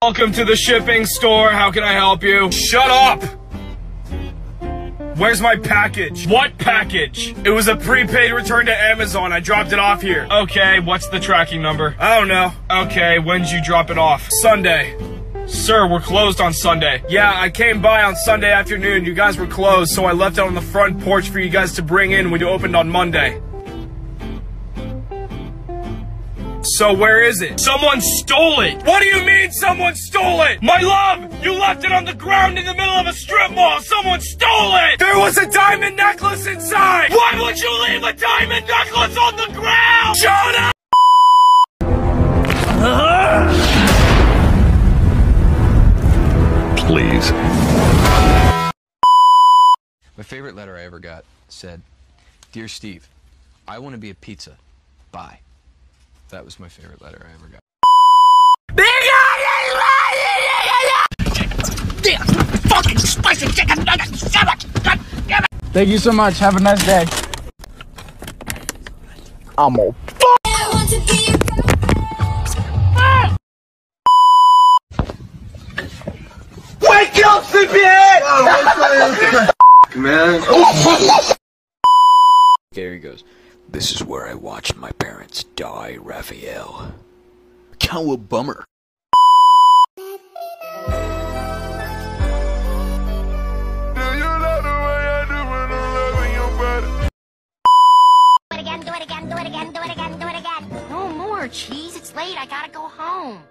Welcome to the shipping store. How can I help you? Shut up! Where's my package? What package? It was a prepaid return to Amazon. I dropped it off here. Okay, what's the tracking number? I don't know. Okay, when did you drop it off? Sunday. Sir, we're closed on Sunday. Yeah, I came by on Sunday afternoon. You guys were closed, so I left it on the front porch for you guys to bring in when you opened on Monday. So where is it? Someone stole it! What do you mean someone stole it? My love! You left it on the ground in the middle of a strip mall! Someone stole it! There was a diamond necklace inside! Why would you leave a diamond necklace on the ground? Jonah! Please. My favorite letter I ever got said, Dear Steve, I want to be a pizza. Bye. That was my favorite letter I ever got. Thank you so much. Have a nice day. I'm a Wake up, sleepyhead! Man. Gary goes, this is where I watched my parents die, Raphael. Kind a bummer. Again, do it again, do it again, do it again, do it again. No more, cheese. It's late. I gotta go home.